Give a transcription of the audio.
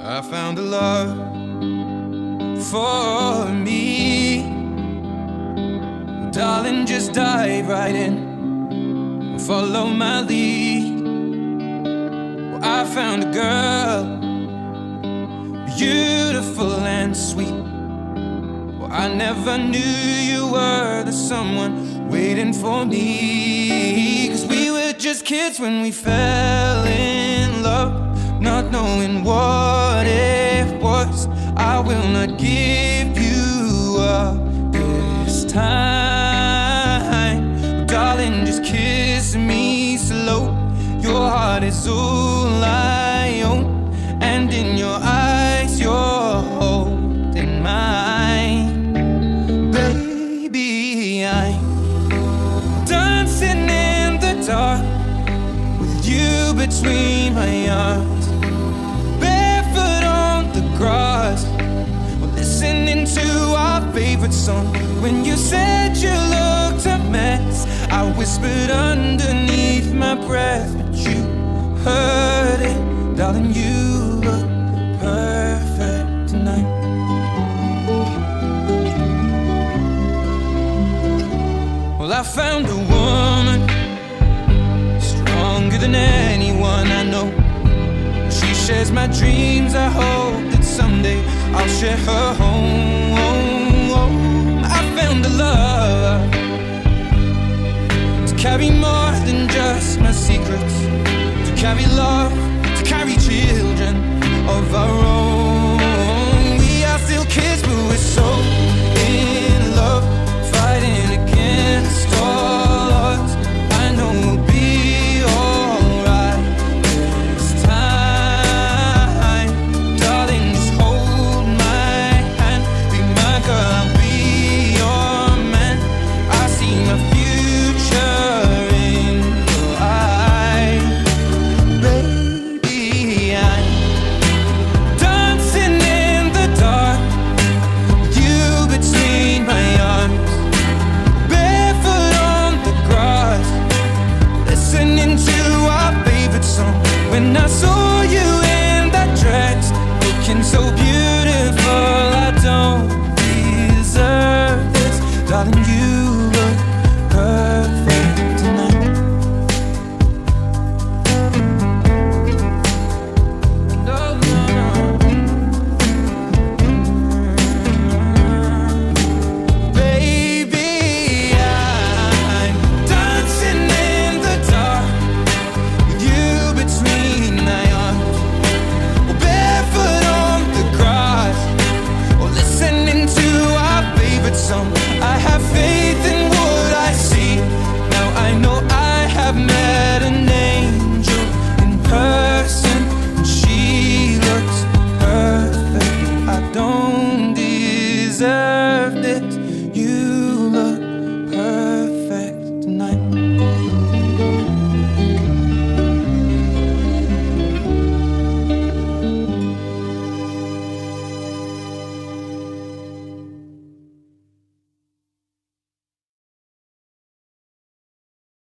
I found a love for me. Darling, just dive right in and follow my lead. Well, I found a girl, beautiful and sweet. Well, I never knew you were the someone waiting for me. Cause we were just kids when we fell in not knowing what it was. I will not give you up this time. Darling, just kiss me slow. Your heart is all I own, and in your eyes, you're holding mine. Baby, I'm dancing in the dark with you between my arms favorite song. When you said you looked a mess, I whispered underneath my breath, but you heard it, darling. You look perfect tonight. Well, I found a woman stronger than anyone I know. She shares my dreams. I hope that someday I'll share her home. Carry more than just my secrets, to carry love, to carry children of our own. So deserve this,